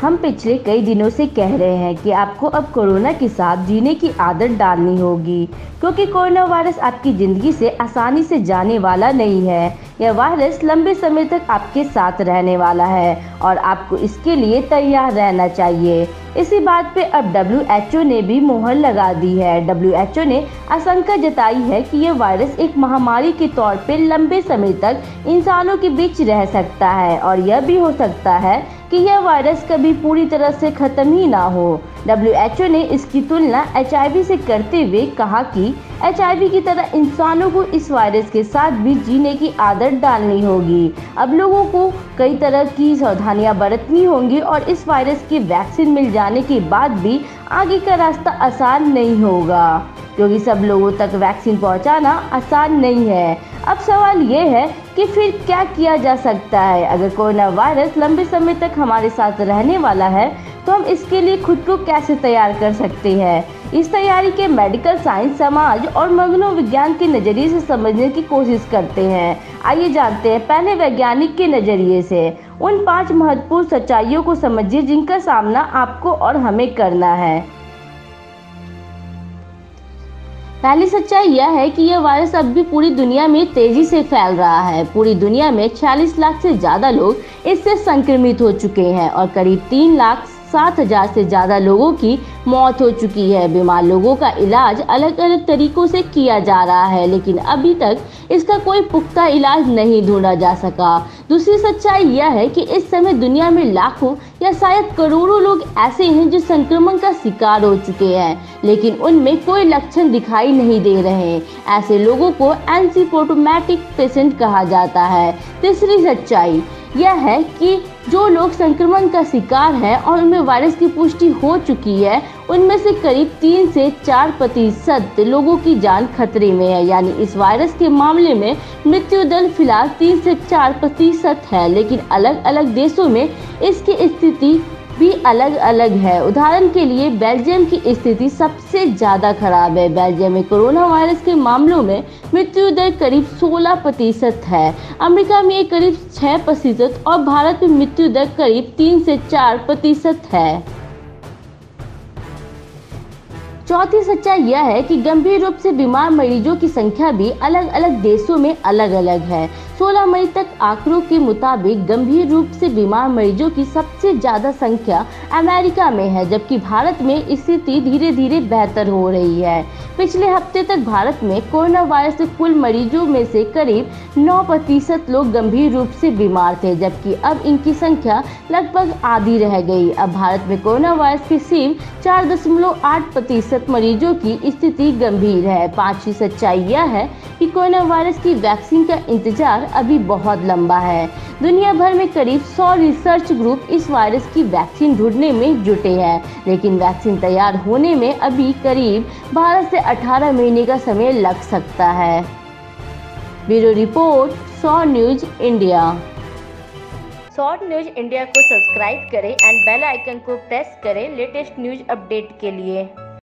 हम पिछले कई दिनों से कह रहे हैं कि आपको अब कोरोना के साथ जीने की आदत डालनी होगी, क्योंकि कोरोना वायरस आपकी ज़िंदगी से आसानी से जाने वाला नहीं है। यह वायरस लंबे समय तक आपके साथ रहने वाला है और आपको इसके लिए तैयार रहना चाहिए। इसी बात पे अब डब्ल्यू ने भी मोहर लगा दी है। डब्ल्यू ने आशंका जताई है कि यह वायरस एक महामारी के तौर पे लंबे समय तक इंसानों के बीच रह सकता है और यह भी हो सकता है कि यह वायरस कभी पूरी तरह से खत्म ही ना हो। डब्ल्यूएचओ ने इसकी तुलना एच से करते हुए कहा कि एच की तरह इंसानों को इस वायरस के साथ भी जीने की आदत डालनी होगी। अब लोगों को कई तरह की सावधानियाँ बरतनी होंगी और इस वायरस की वैक्सीन मिल जाने के बाद भी आगे का रास्ता आसान नहीं होगा। क्योंकि सब लोगों तक वैक्सीन पहुंचाना आसान नहीं है। अब सवाल ये है कि फिर क्या किया जा सकता है? अगर कोरोना वायरस लंबे समय तक हमारे साथ रहने वाला है तो हम इसके लिए खुद को कैसे तैयार कर सकते हैं? इस तैयारी के मेडिकल साइंस समाज और मनोविज्ञान के नज़रिए से समझने की कोशिश करते हैं। आइए जानते हैं पहले वैज्ञानिक के नज़रिए से। उन पाँच महत्वपूर्ण सच्चाइयों को समझिए जिनका सामना आपको और हमें करना है। पहली सच्चाई यह है कि यह वायरस अब भी पूरी दुनिया में तेज़ी से फैल रहा है। पूरी दुनिया में 46 लाख से ज़्यादा लोग इससे संक्रमित हो चुके हैं और करीब तीन लाख सात हज़ार से ज़्यादा लोगों की मौत हो चुकी है। बीमार लोगों का इलाज अलग अलग तरीकों से किया जा रहा है, लेकिन अभी तक इसका कोई पुख्ता इलाज नहीं ढूंढा जा सका। दूसरी सच्चाई यह है कि इस समय दुनिया में लाखों या शायद करोड़ों लोग ऐसे हैं जो संक्रमण का शिकार हो चुके हैं, लेकिन उनमें कोई लक्षण दिखाई नहीं दे रहे ऐसे लोगों को एंसीपोटोमेटिक पेशेंट कहा जाता है। तीसरी सच्चाई यह है कि जो लोग संक्रमण का शिकार है और उनमें वायरस की पुष्टि हो चुकी है, उनमें से करीब तीन से चार प्रतिशत लोगों की जान खतरे में है। यानी इस वायरस के मामले में मृत्यु दर फ़िलहाल तीन से चार प्रतिशत है, लेकिन अलग अलग देशों में इसकी स्थिति भी अलग अलग है। उदाहरण के लिए, बेल्जियम की स्थिति सबसे ज़्यादा खराब है। बेल्जियम में कोरोना वायरस के मामलों में मृत्यु दर करीब 16 प्रतिशत है। अमेरिका में करीब 6 प्रतिशत और भारत में मृत्यु दर करीब 3 से 4 प्रतिशत है। चौथी सच्चाई यह है कि गंभीर रूप से बीमार मरीजों की संख्या भी अलग अलग देशों में अलग अलग है। 16 मई तक आंकड़ों के मुताबिक गंभीर रूप से बीमार मरीजों की सबसे ज़्यादा संख्या अमेरिका में है, जबकि भारत में स्थिति धीरे धीरे बेहतर हो रही है। पिछले हफ़्ते तक भारत में कोरोना वायरस के कुल मरीजों में से करीब 9 प्रतिशत लोग गंभीर रूप से बीमार थे, जबकि अब इनकी संख्या लगभग आधी रह गई। अब भारत में कोरोना वायरस के सिर्फ़ चार आठ प्रतिशत मरीजों की स्थिति गंभीर है। पांचवी सच्चाई यह है कि कोरोना वायरस की वैक्सीन का इंतज़ार अभी बहुत लंबा है। दुनिया भर में करीब 100 रिसर्च ग्रुप इस वायरस की वैक्सीन ढूँढने में जुटे हैं। लेकिन वैक्सीन तैयार होने में अभी करीब 12 से 18 महीने का समय लग सकता है। ब्यूरो रिपोर्ट, सौ news India. Short news India को सब्सक्राइब करें एंड बेल आइकन को प्रेस करें लेटेस्ट न्यूज़ अपडेट के लिए।